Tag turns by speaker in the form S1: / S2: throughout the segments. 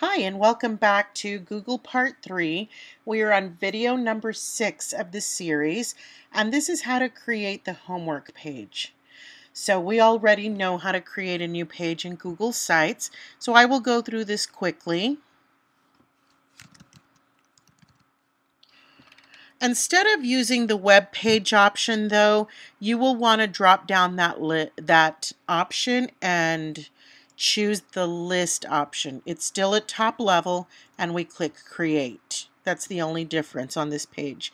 S1: Hi and welcome back to Google Part 3. We are on video number 6 of the series and this is how to create the homework page. So we already know how to create a new page in Google Sites so I will go through this quickly. Instead of using the web page option though, you will want to drop down that, that option and choose the list option. It's still at top level and we click create. That's the only difference on this page.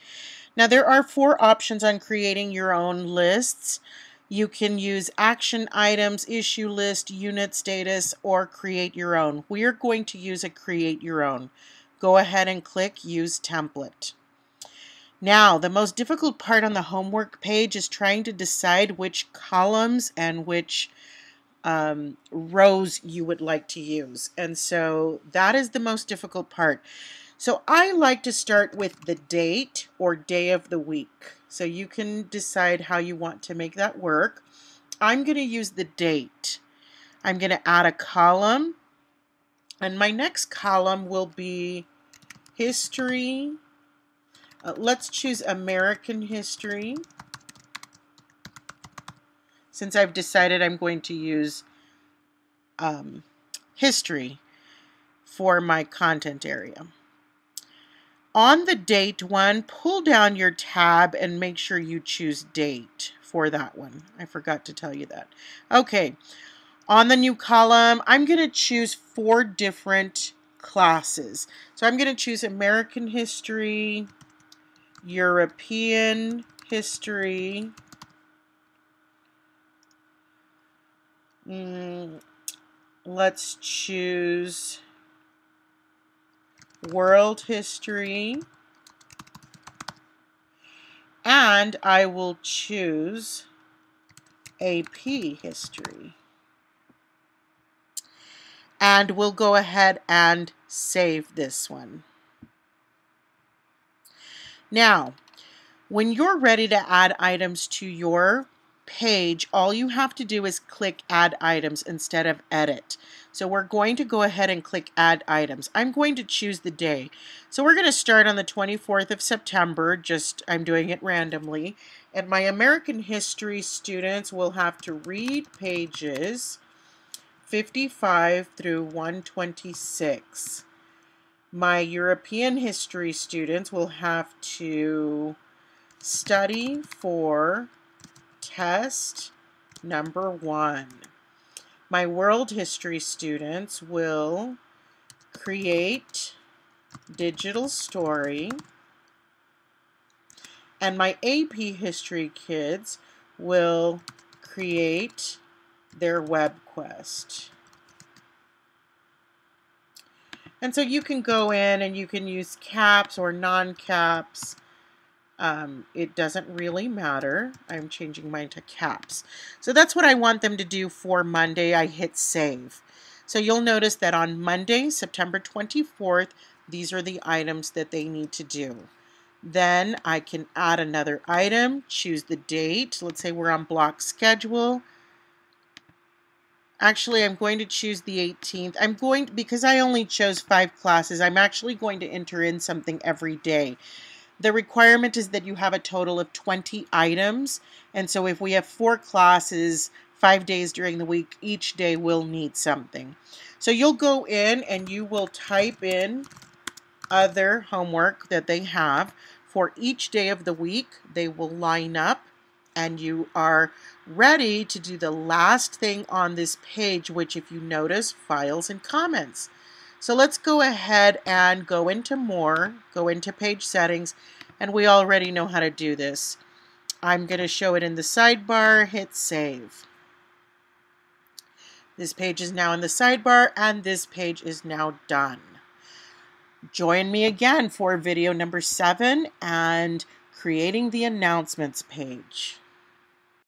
S1: Now there are four options on creating your own lists. You can use action items, issue list, unit status, or create your own. We are going to use a create your own. Go ahead and click use template. Now, the most difficult part on the homework page is trying to decide which columns and which um, rows you would like to use. And so that is the most difficult part. So I like to start with the date or day of the week. So you can decide how you want to make that work. I'm going to use the date. I'm going to add a column. And my next column will be history. Uh, let's choose American history since I've decided I'm going to use um, history for my content area. On the date one, pull down your tab and make sure you choose date for that one. I forgot to tell you that. Okay, on the new column, I'm going to choose four different classes. So I'm going to choose American history, European history, Mm, let's choose world history. And I will choose AP history. And we'll go ahead and save this one. Now, when you're ready to add items to your page, all you have to do is click Add Items instead of Edit. So we're going to go ahead and click Add Items. I'm going to choose the day. So we're going to start on the 24th of September, just I'm doing it randomly. And my American History students will have to read pages 55 through 126. My European History students will have to study for test number one. My world history students will create digital story and my AP history kids will create their web quest. And so you can go in and you can use caps or non-caps um, it doesn't really matter. I'm changing mine to caps. So that's what I want them to do for Monday. I hit save. So you'll notice that on Monday, September 24th, these are the items that they need to do. Then I can add another item, choose the date. Let's say we're on block schedule. Actually, I'm going to choose the 18th. I'm going, to, because I only chose five classes, I'm actually going to enter in something every day. The requirement is that you have a total of 20 items. And so if we have four classes, five days during the week, each day will need something. So you'll go in and you will type in other homework that they have. For each day of the week, they will line up and you are ready to do the last thing on this page, which if you notice, files and comments. So let's go ahead and go into more, go into page settings, and we already know how to do this. I'm going to show it in the sidebar, hit save. This page is now in the sidebar and this page is now done. Join me again for video number seven and creating the announcements page.